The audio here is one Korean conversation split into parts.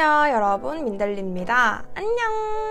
안녕하세요 여러분. 민들리입니다. 안녕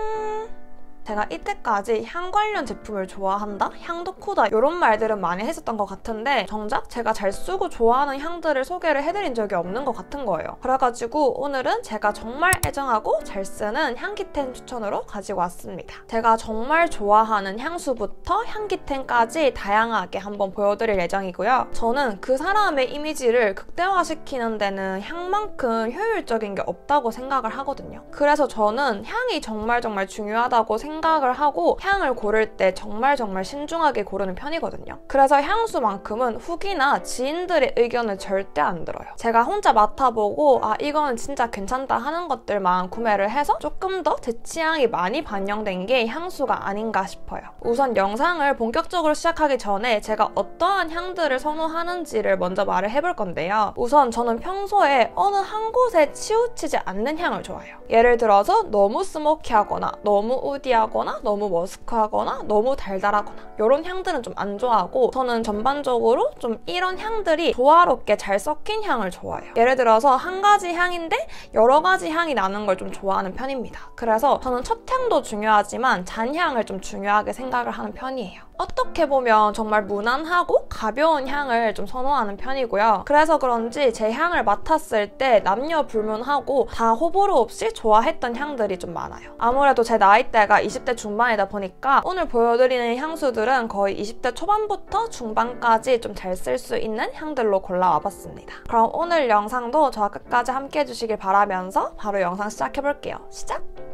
제가 이때까지 향 관련 제품을 좋아한다? 향 덕후다? 이런 말들은 많이 했었던 것 같은데 정작 제가 잘 쓰고 좋아하는 향들을 소개를 해드린 적이 없는 것 같은 거예요. 그래가지고 오늘은 제가 정말 애정하고 잘 쓰는 향기템 추천으로 가지고 왔습니다. 제가 정말 좋아하는 향수부터 향기템까지 다양하게 한번 보여드릴 예정이고요. 저는 그 사람의 이미지를 극대화시키는 데는 향만큼 효율적인 게 없다고 생각을 하거든요. 그래서 저는 향이 정말 정말 중요하다고 생각 생각을 하고 향을 고를 때 정말 정말 신중하게 고르는 편이거든요. 그래서 향수만큼은 후기나 지인들의 의견을 절대 안 들어요. 제가 혼자 맡아보고 아 이거는 진짜 괜찮다 하는 것들만 구매를 해서 조금 더 제 취향이 많이 반영된 게 향수가 아닌가 싶어요. 우선 영상을 본격적으로 시작하기 전에 제가 어떠한 향들을 선호하는지를 먼저 말을 해볼 건데요. 우선 저는 평소에 어느 한 곳에 치우치지 않는 향을 좋아해요. 예를 들어서 너무 스모키하거나 너무 우디하 거나 하거나 너무 머스크하거나 너무 달달하거나 이런 향들은 좀 안 좋아하고 저는 전반적으로 좀 이런 향들이 조화롭게 잘 섞인 향을 좋아해요. 예를 들어서 한 가지 향인데 여러 가지 향이 나는 걸 좀 좋아하는 편입니다. 그래서 저는 첫 향도 중요하지만 잔향을 좀 중요하게 생각을 하는 편이에요. 어떻게 보면 정말 무난하고 가벼운 향을 좀 선호하는 편이고요. 그래서 그런지 제 향을 맡았을 때 남녀 불문하고 다 호불호 없이 좋아했던 향들이 좀 많아요. 아무래도 제 나이대가 20대 중반이다 보니까 오늘 보여드리는 향수들은 거의 20대 초반부터 중반까지 좀 잘 쓸 수 있는 향들로 골라와 봤습니다. 그럼 오늘 영상도 저와 끝까지 함께 해주시길 바라면서 바로 영상 시작해볼게요. 시작!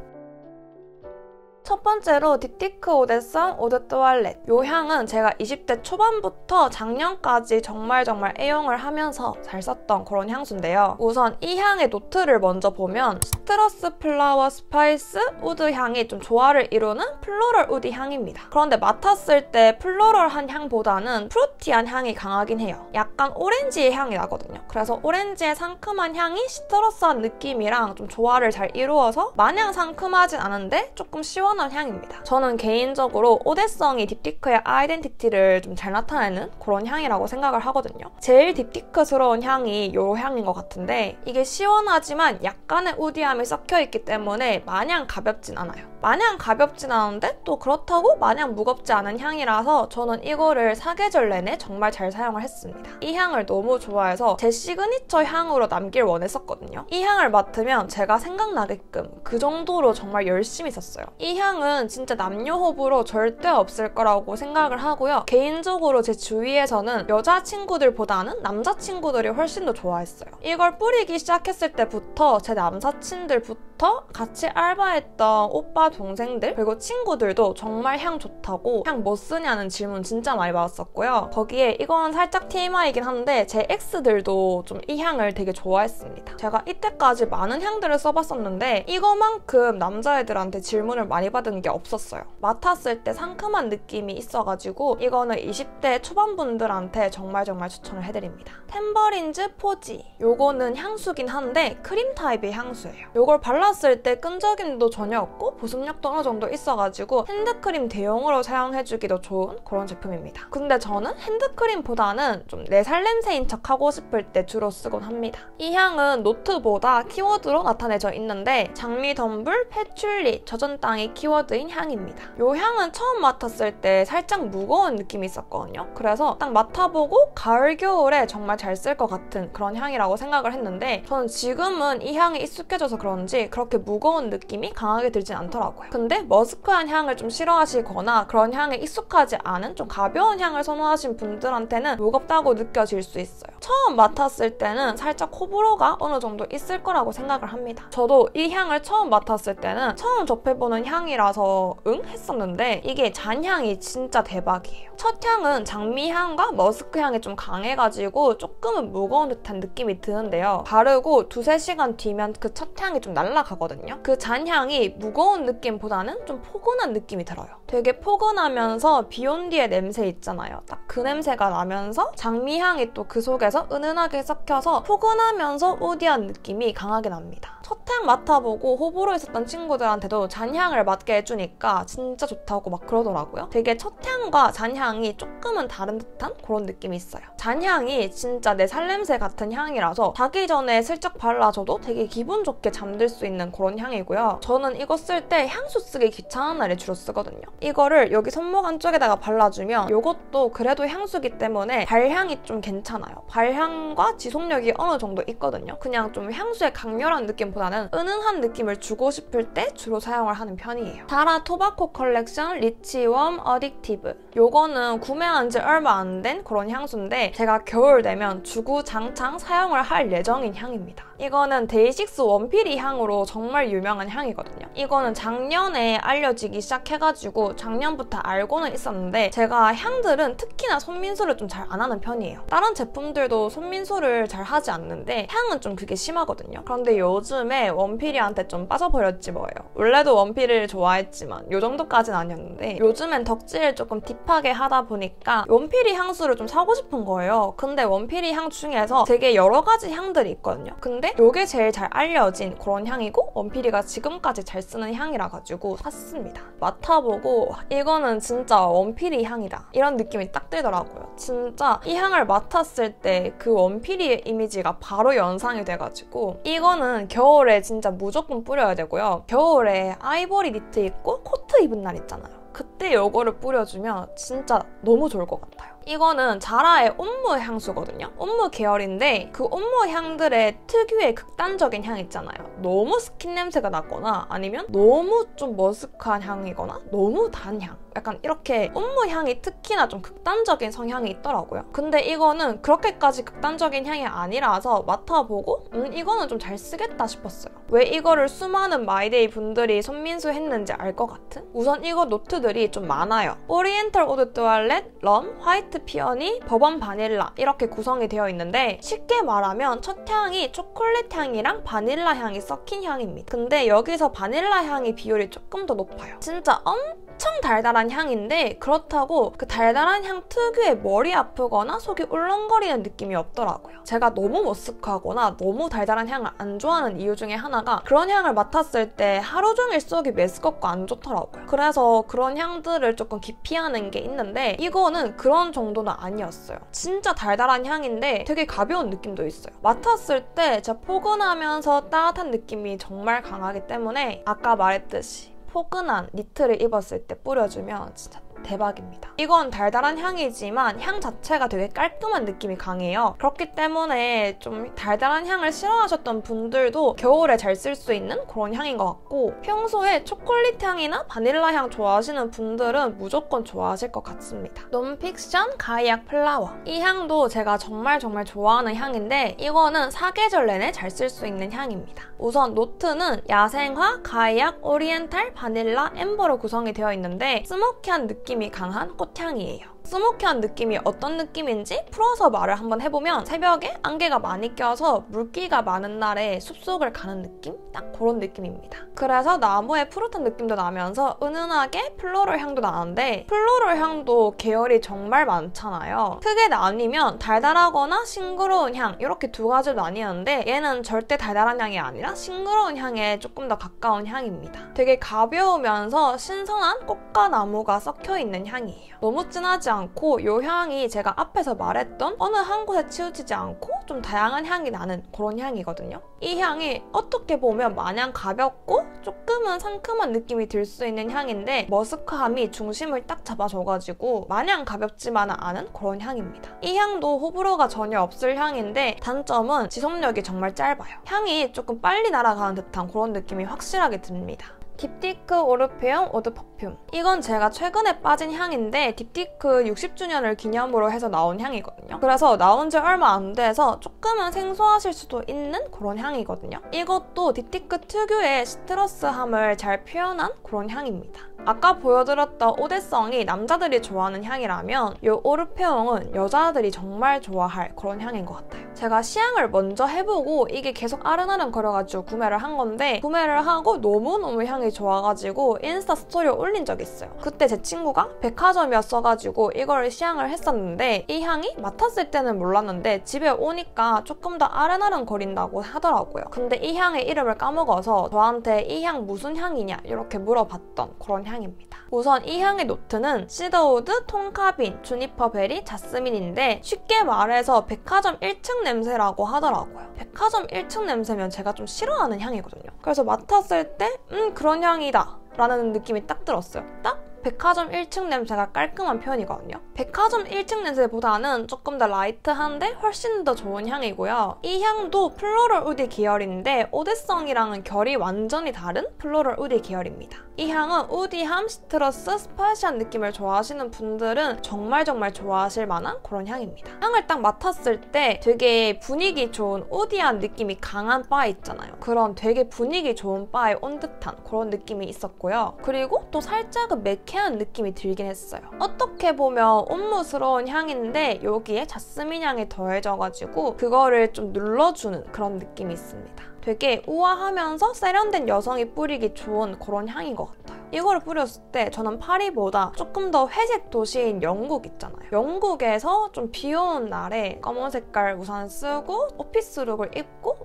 첫 번째로 딥티크 Eau des Sens eau de toilette 이 향은 제가 20대 초반부터 작년까지 정말 정말 애용을 하면서 잘 썼던 그런 향수인데요. 우선 이 향의 노트를 먼저 보면 citrus flower spice wood 향이 좀 조화를 이루는 floral wood 향입니다. 그런데 맡았을 때 floral한 향보다는 fruity한 향이 강하긴 해요. 약간 오렌지의 향이 나거든요. 그래서 오렌지의 상큼한 향이 citrus한 느낌이랑 좀 조화를 잘 이루어서 마냥 상큼하진 않은데 조금 시원 시원한 향입니다. 저는 개인적으로 Eau des Sens가 딥티크의 identity를 좀 잘 나타내는 그런 향이라고 생각을 하거든요. 제일 딥티크스러운 향이 이 향인 것 같은데 이게 시원하지만 약간의 woody함이 섞여있기 때문에 마냥 가볍진 않아요. 마냥 가볍진 않은데 또 그렇다고 마냥 무겁지 않은 향이라서 저는 이거를 사계절 내내 정말 잘 사용을 했습니다. 이 향을 너무 좋아해서 제 시그니처 향으로 남길 원했었거든요. 이 향을 맡으면 제가 생각나게끔 그 정도로 정말 열심히 썼어요. 이 향은 진짜 남녀 호불호 절대 없을 거라고 생각을 하고요. 개인적으로 제 주위에서는 여자친구들보다는 남자친구들이 훨씬 더 좋아했어요. 이걸 뿌리기 시작했을 때부터 제 남사친들부터 같이 알바했던 오빠 동생들 그리고 친구들도 정말 향 좋다고 향 뭐 쓰냐는 질문 진짜 많이 받았었고요. 거기에 이건 살짝 TMI이긴 한데 제 엑스들도 좀 이 향을 되게 좋아했습니다. 제가 이때까지 많은 향들을 써봤었는데 이거만큼 남자애들한테 질문을 많이 받은 게 없었어요. 맡았을 때 상큼한 느낌이 있어가지고 이거는 20대 초반 분들한테 정말 정말 추천을 해드립니다. 템버린즈 포지 요거는 향수긴 한데 크림 타입의 향수예요. 요걸 발 랐을 때 끈적임도 전혀 없고 보습력도 어느 정도 있어가지고 핸드크림 대용으로 사용해주기도 좋은 그런 제품입니다. 근데 저는 핸드크림보다는 좀 내 살냄새인 척 하고 싶을 때 주로 쓰곤 합니다. 이 향은 노트보다 키워드로 나타내져 있는데 장미 덤불, 패출리, 젖은 땅이 키워드인 향입니다. 이 향은 처음 맡았을 때 살짝 무거운 느낌이 있었거든요. 그래서 딱 맡아보고 가을, 겨울에 정말 잘 쓸 것 같은 그런 향이라고 생각을 했는데 저는 지금은 이 향이 익숙해져서 그런지 그렇게 무거운 느낌이 강하게 들진 않더라고요. 근데 머스크한 향을 좀 싫어하시거나 그런 향에 익숙하지 않은 좀 가벼운 향을 선호하신 분들한테는 무겁다고 느껴질 수 있어요. 처음 맡았을 때는 살짝 호불호가 어느 정도 있을 거라고 생각을 합니다. 저도 이 향을 처음 맡았을 때는 처음 접해보는 향이라서 응? 했었는데 이게 잔향이 진짜 대박이에요. 첫 향은 장미향과 머스크향이 좀 강해가지고 조금은 무거운 듯한 느낌이 드는데요. 바르고 두세 시간 뒤면 그 첫 향이 좀 날아갑니다. 올라가거든요. 그 잔향이 무거운 느낌보다는 좀 포근한 느낌이 들어요. 되게 포근하면서 비온 뒤의 냄새 있잖아요. 딱 그 냄새가 나면서 장미향이 또 그 속에서 은은하게 섞여서 포근하면서 우디한 느낌이 강하게 납니다. 첫 향 맡아보고 호불호 있었던 친구들한테도 잔향을 맡게 해주니까 진짜 좋다고 막 그러더라고요. 되게 첫 향과 잔향이 조금은 다른 듯한 그런 느낌이 있어요. 잔향이 진짜 내 살냄새 같은 향이라서 자기 전에 슬쩍 발라줘도 되게 기분 좋게 잠들 수 있는 그런 향이고요. 저는 이거 쓸 때 향수 쓰기 귀찮은 날에 주로 쓰거든요. 이거를 여기 손목 안쪽에다가 발라주면 이것도 그래도 향수기 때문에 발향이 좀 괜찮아요. 발향과 지속력이 어느 정도 있거든요. 그냥 좀 향수의 강렬한 느낌보다는 은은한 느낌을 주고 싶을 때 주로 사용을 하는 편이에요. 자라 Tobacco Collection Rich Warm Addictive 요거는 구매한 지 얼마 안 된 그런 향수인데 제가 겨울 되면 주구장창 사용을 할 예정인 향입니다. 이거는 데이식스 원필이 향으로 정말 유명한 향이거든요. 이거는 작년에 알려지기 시작해가지고 작년부터 알고는 있었는데 제가 향들은 특히나 손민수를 좀 잘 안 하는 편이에요. 다른 제품들도 손민수를 잘 하지 않는데 향은 좀 그게 심하거든요. 그런데 요즘에 원필이한테 좀 빠져버렸지 뭐예요. 원래도 원필이를 좋아했지만 요 정도까지는 아니었는데 요즘엔 덕질을 조금 deep하게 하다 보니까 원필이 향수를 좀 사고 싶은 거예요. 근데 원필이 향 중에서 되게 여러 가지 향들이 있거든요. 근데 이게 제일 잘 알려진 그런 향이고 원필이가 지금까지 잘 쓰는 향이라 가지고 샀습니다. 맡아보고 이거는 진짜 원필이 향이다. 이런 느낌이 딱 들더라고요. 진짜 이 향을 맡았을 때 그 원필이의 이미지가 바로 연상이 돼가지고 이거는 겨울에 진짜 무조건 뿌려야 되고요. 겨울에 아이보리 니트 입고 코트 입은 날 있잖아요. 그때 이거를 뿌려주면 진짜 너무 좋을 것 같아요. 이거는 자라의 homme 향수거든요. homme 계열인데 그 homme 향들의 특유의 극단적인 향 있잖아요. 너무 스킨 냄새가 나거나 아니면 너무 좀 머스크한 향이거나 너무 단 향. 약간 이렇게 homme 향이 특히나 좀 극단적인 성향이 있더라고요. 근데 이거는 그렇게까지 극단적인 향이 아니라서 맡아보고 음 이거는 좀 잘 쓰겠다 싶었어요. 왜 이거를 수많은 마이데이 분들이 손민수 했는지 알 것 같은? 우선 이거 노트들이 좀 많아요. oriental eau de toilette, 럼, white peony, 버번 바닐라 이렇게 구성이 되어 있는데 쉽게 말하면 첫 향이 초콜릿 향이랑 바닐라 향이 섞인 향입니다. 근데 여기서 바닐라 향의 비율이 조금 더 높아요. 진짜 엄청 달달한 향인데 그렇다고 그 달달한 향 특유의 머리 아프거나 속이 울렁거리는 느낌이 없더라고요. 제가 너무 머쓱하거나 너무 달달한 향을 안 좋아하는 이유 중에 하나가 그런 향을 맡았을 때 하루 종일 속이 메스껍고 안 좋더라고요. 그래서 그런 향들을 조금 기피하는 게 있는데 이거는 그런 정도는 아니었어요. 진짜 달달한 향인데 되게 가벼운 느낌도 있어요. 맡았을 때 진짜 포근하면서 따뜻한 느낌이 정말 강하기 때문에 아까 말했듯이 포근한 니트를 입었을 때 뿌려주면 진짜 대박입니다. 이건 달달한 향이지만 향 자체가 되게 깔끔한 느낌이 강해요. 그렇기 때문에 좀 달달한 향을 싫어하셨던 분들도 겨울에 잘 쓸 수 있는 그런 향인 것 같고 평소에 초콜릿 향이나 바닐라 향 좋아하시는 분들은 무조건 좋아하실 것 같습니다. 논픽션 Gaiac Flower 이 향도 제가 정말 정말 좋아하는 향인데 이거는 사계절 내내 잘 쓸 수 있는 향입니다. 우선 노트는 야생화, gaiac, oriental, 바닐라, amber로 구성이 되어 있는데 smoky한 느낌 느낌이 강한 꽃향이에요. smoky한 느낌이 어떤 느낌인지 풀어서 말을 한번 해보면 새벽에 안개가 많이 껴서 물기가 많은 날에 숲속을 가는 느낌? 딱 그런 느낌입니다. 그래서 나무의 푸릇한 느낌도 나면서 은은하게 floral 향도 나는데 floral 향도 계열이 정말 많잖아요. 크게 나뉘면 달달하거나 싱그러운 향 이렇게 두 가지로 나뉘는데 얘는 절대 달달한 향이 아니라 싱그러운 향에 조금 더 가까운 향입니다. 되게 가벼우면서 신선한 꽃과 나무가 섞여 있는 향이에요. 너무 진하지 않고 이 향이 제가 앞에서 말했던 어느 한 곳에 치우치지 않고 좀 다양한 향이 나는 그런 향이거든요. 이 향이 어떻게 보면 마냥 가볍고 조금은 상큼한 느낌이 들 수 있는 향인데 머스크함이 중심을 딱 잡아줘가지고 마냥 가볍지만은 않은 그런 향입니다. 이 향도 호불호가 전혀 없을 향인데 단점은 지속력이 정말 짧아요. 향이 조금 빨리 날아가는 듯한 그런 느낌이 확실하게 듭니다. 딥티크 오르페움 오드 퍼퓸. 이건 제가 최근에 빠진 향인데 딥티크 60주년을 기념으로 해서 나온 향이거든요. 그래서 나온 지 얼마 안 돼서 조금은 생소하실 수도 있는 그런 향이거든요. 이것도 딥티크 특유의 citrus함을 잘 표현한 그런 향입니다. 아까 보여드렸던 오데썽이 남자들이 좋아하는 향이라면 이 오르페옹은 여자들이 정말 좋아할 그런 향인 것 같아요. 제가 시향을 먼저 해보고 이게 계속 아른아른 거려가지고 구매를 한 건데 구매를 하고 너무너무 향이 좋아가지고 인스타 스토리에 올린 적이 있어요. 그때 제 친구가 백화점이었어가지고 이걸 시향을 했었는데 이 향이 맡았을 때는 몰랐는데 집에 오니까 조금 더 아른아른 거린다고 하더라고요. 근데 이 향의 이름을 까먹어서 저한테 이 향 무슨 향이냐 이렇게 물어봤던 그런 향입니다. 우선 이 향의 노트는 cedarwood, tonka bean, juniper berry, 자스민인데 쉽게 말해서 백화점 1층 냄새라고 하더라고요. 백화점 1층 냄새면 제가 좀 싫어하는 향이거든요. 그래서 맡았을 때 음 그런 향이다 라는 느낌이 딱 들었어요. 딱 백화점 1층 냄새가 깔끔한 편이거든요. 백화점 1층 냄새보다는 조금 더 light한데 훨씬 더 좋은 향이고요. 이 향도 floral woody 계열인데 오데썽이랑은 결이 완전히 다른 floral woody 계열입니다. 이 향은 woody함, citrus, spicy한 느낌을 좋아하시는 분들은 정말 정말 좋아하실 만한 그런 향입니다. 향을 딱 맡았을 때 되게 분위기 좋은 woody한 느낌이 강한 바 있잖아요. 그런 되게 분위기 좋은 바에 온 듯한 그런 느낌이 있었고요. 그리고 또 살짝은 매캐한 느낌이 들긴 했어요. 어떻게 보면 homme스러운 향인데 여기에 자스민 향이 더해져가지고 그거를 좀 눌러주는 그런 느낌이 있습니다. 되게 우아하면서 세련된 여성이 뿌리기 좋은 그런 향인 것 같아요. 이거를 뿌렸을 때 저는 파리보다 조금 더 회색 도시인 영국 있잖아요. 영국에서 좀 비 오는 날에 검은 색깔 우산 쓰고 office look을 입고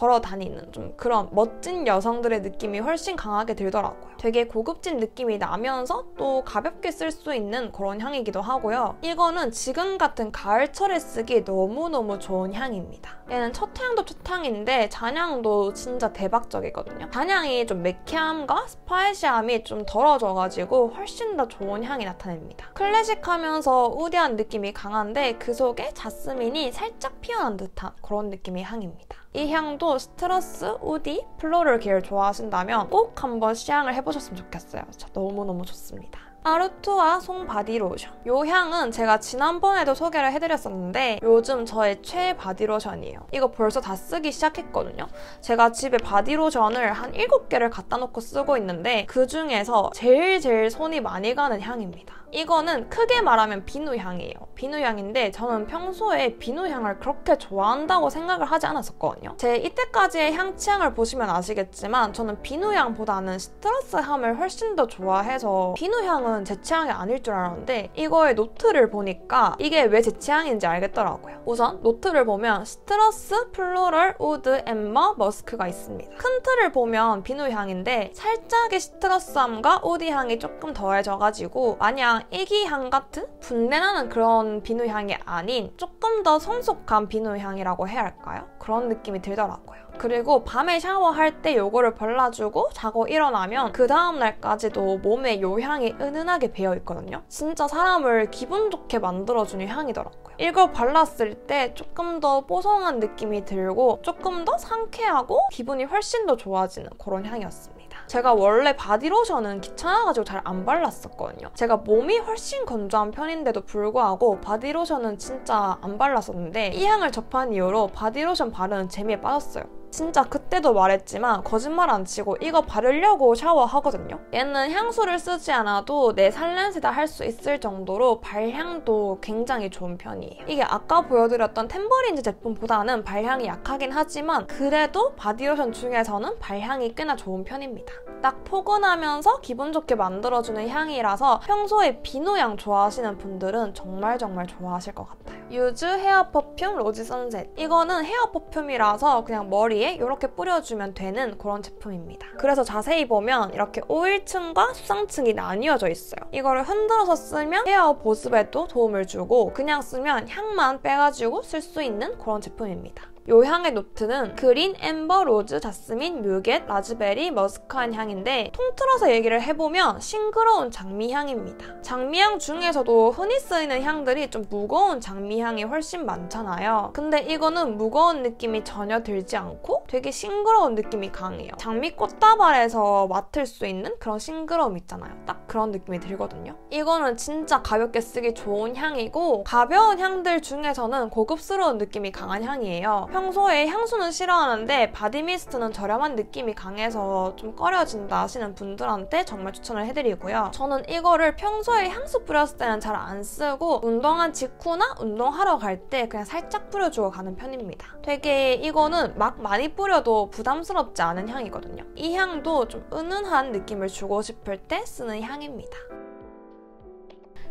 걸어 다니는 좀 그런 멋진 여성들의 느낌이 훨씬 강하게 들더라고요. 되게 고급진 느낌이 나면서 또 가볍게 쓸 수 있는 그런 향이기도 하고요. 이거는 지금 같은 가을철에 쓰기 너무너무 좋은 향입니다. 얘는 첫 향도 첫 향인데 잔향도 진짜 대박적이거든요. 잔향이 좀 매캐함과 spicy함이 좀 덜어져가지고 훨씬 더 좋은 향이 나타냅니다. 클래식하면서 woody한 느낌이 강한데 그 속에 자스민이 살짝 피어난 듯한 그런 느낌의 향입니다. 이 향도 citrus, woody, floral 계열 좋아하신다면 꼭 한번 시향을 해보셨으면 좋겠어요. 너무너무 좋습니다. 아르투아 송 바디로션. 이 향은 제가 지난번에도 소개를 해드렸었는데 요즘 저의 최애 바디로션이에요. 이거 벌써 다 쓰기 시작했거든요. 제가 집에 바디로션을 한 7개를 갖다 놓고 쓰고 있는데 그 중에서 제일 제일 손이 많이 가는 향입니다. 이거는 크게 말하면 비누향이에요. 비누향인데 저는 평소에 비누향을 그렇게 좋아한다고 생각을 하지 않았었거든요. 제 이때까지의 향 취향을 보시면 아시겠지만 저는 비누향보다는 citrus함을 훨씬 더 좋아해서 비누향은 제 취향이 아닐 줄 알았는데 이거의 노트를 보니까 이게 왜 제 취향인지 알겠더라고요. 우선 노트를 보면 citrus, floral, wood, amber, musk가 있습니다. 큰 틀을 보면 비누향인데 살짝의 citrus함과 wood 향이 조금 더해져가지고 마냥 애기향 같은 분내나는 그런 비누 향이 아닌 조금 더 성숙한 비누 향이라고 해야 할까요? 그런 느낌이 들더라고요. 그리고 밤에 샤워할 때 이거를 발라주고 자고 일어나면 그 다음날까지도 몸에 이 향이 은은하게 배어있거든요. 진짜 사람을 기분 좋게 만들어주는 향이더라고요. 이걸 발랐을 때 조금 더 뽀송한 느낌이 들고 조금 더 상쾌하고 기분이 훨씬 더 좋아지는 그런 향이었습니다. 제가 원래 바디로션은 귀찮아가지고 잘 안 발랐었거든요. 제가 몸이 훨씬 건조한 편인데도 불구하고 바디로션은 진짜 안 발랐었는데 이 향을 접한 이후로 바디로션 바르는 재미에 빠졌어요. 진짜 그때도 말했지만 거짓말 안 치고 이거 바르려고 샤워하거든요. 얘는 향수를 쓰지 않아도 내 살냄새다 할 수 있을 정도로 발향도 굉장히 좋은 편이에요. 이게 아까 보여드렸던 탬버린즈 제품보다는 발향이 약하긴 하지만 그래도 바디로션 중에서는 발향이 꽤나 좋은 편입니다. 딱 포근하면서 기분 좋게 만들어주는 향이라서 평소에 비누향 좋아하시는 분들은 정말 정말 좋아하실 것 같아요. 유즈 hair perfume rosy sunset 이거는 헤어 퍼퓸이라서 그냥 머리 머리에 이렇게 뿌려주면 되는 그런 제품입니다. 그래서 자세히 보면 이렇게 오일층과 수상층이 나뉘어져 있어요. 이거를 흔들어서 쓰면 헤어 보습에도 도움을 주고 그냥 쓰면 향만 빼가지고 쓸 수 있는 그런 제품입니다. 요 향의 노트는 green, amber, rose, 자스민, muguet, raspberry, musk한 향인데 통틀어서 얘기를 해보면 싱그러운 장미향입니다. 장미향 중에서도 흔히 쓰이는 향들이 좀 무거운 장미향이 훨씬 많잖아요. 근데 이거는 무거운 느낌이 전혀 들지 않고 되게 싱그러운 느낌이 강해요. 장미 꽃다발에서 맡을 수 있는 그런 싱그러움 있잖아요. 딱 그런 느낌이 들거든요. 이거는 진짜 가볍게 쓰기 좋은 향이고 가벼운 향들 중에서는 고급스러운 느낌이 강한 향이에요. 평소에 향수는 싫어하는데 body mist는 저렴한 느낌이 강해서 좀 꺼려진다 하시는 분들한테 정말 추천을 해드리고요. 저는 이거를 평소에 향수 뿌렸을 때는 잘 안 쓰고 운동한 직후나 운동하러 갈 때 그냥 살짝 뿌려주고 가는 편입니다. 되게 이거는 막 많이 뿌려도 부담스럽지 않은 향이거든요. 이 향도 좀 은은한 느낌을 주고 싶을 때 쓰는 향입니다.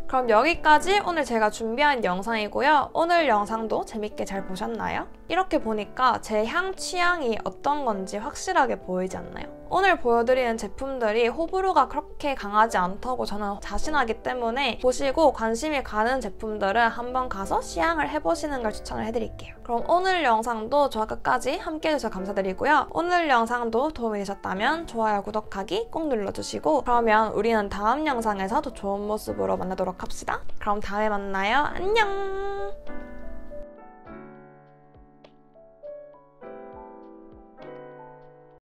그럼 여기까지 오늘 제가 준비한 영상이고요. 오늘 영상도 재밌게 잘 보셨나요? 이렇게 보니까 제 향 취향이 어떤 건지 확실하게 보이지 않나요? 오늘 보여드리는 제품들이 호불호가 그렇게 강하지 않다고 저는 자신하기 때문에 보시고 관심이 가는 제품들은 한번 가서 시향을 해보시는 걸 추천을 해드릴게요. 그럼 오늘 영상도 저와 끝까지 함께 해주셔서 감사드리고요. 오늘 영상도 도움이 되셨다면 좋아요, 구독하기 꼭 눌러주시고 그러면 우리는 다음 영상에서 더 좋은 모습으로 만나도록 합시다. 그럼 다음에 만나요. 안녕!